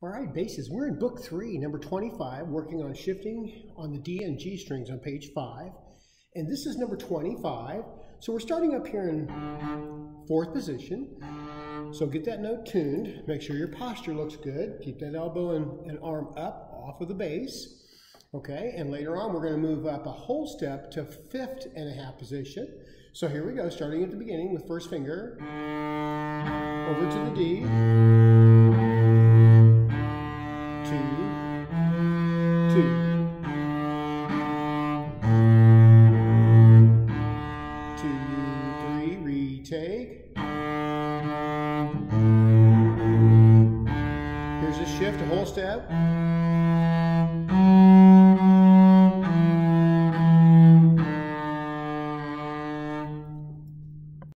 All right, basses. We're in book three, number 25, working on shifting on the D and G strings on page five. And this is number 25. So we're starting up here in fourth position. So get that note tuned. Make sure your posture looks good. Keep that elbow and, and arm up off of the bass. Okay, and later on we're going to move up a whole step to fifth and a half position. So here we go, starting at the beginning with first finger, over to the D, two. Two, three, retake. Here's a shift, a whole step.